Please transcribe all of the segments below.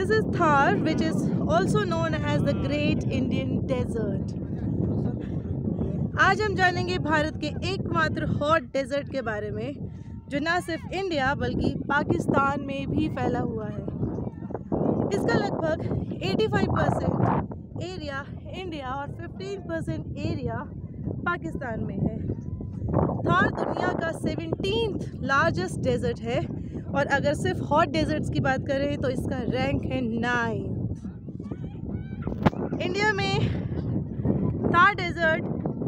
This is Thar, which is also known as the Great Indian Desert. आज हम जानेंगे भारत के एकमात्र हॉट डेजर्ट के बारे में जो ना सिर्फ़ इंडिया बल्कि पाकिस्तान में भी फैला हुआ है। इसका लगभग 85 परसेंट एरिया इंडिया और 15 परसेंट एरिया पाकिस्तान में है। थार दुनिया का सेवनटीन लार्जेस्ट डेजर्ट है। और अगर सिर्फ़ हॉट डेजर्ट्स की बात करें तो इसका रैंक है नाइन इंडिया में Thar desert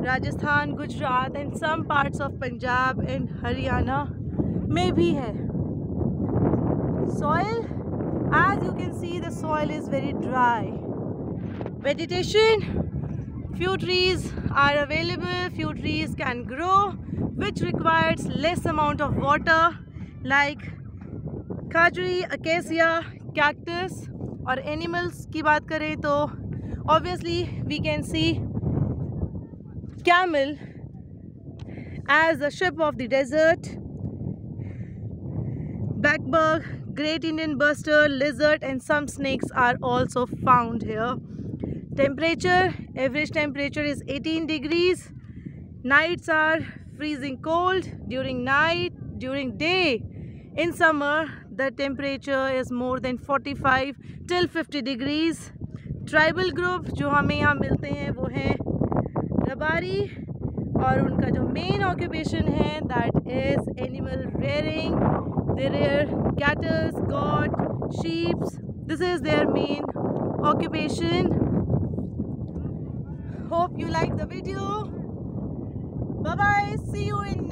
Rajasthan Gujarat and some parts of Punjab and Haryana में भी है। Soil as you can see the soil is very dry vegetation, few trees are available, few trees can grow, which requires less amount of water, like खाजुई acacia cactus और animals की बात करें तो obviously we can see camel as the ship of the desert बैकबर्ग great Indian bustard lizard and some snakes are also found here temperature average temperature is 18 degrees nights are freezing cold during night during day in summer the temperature is more than 45 till 50 degrees. Tribal group जो हमें यहाँ मिलते हैं वो हैं रबारी और उनका जो मेन ऑक्यूपेशन है that is animal rearing they rear cattles goat sheeps this is their main occupation you like the video. Bye bye see you in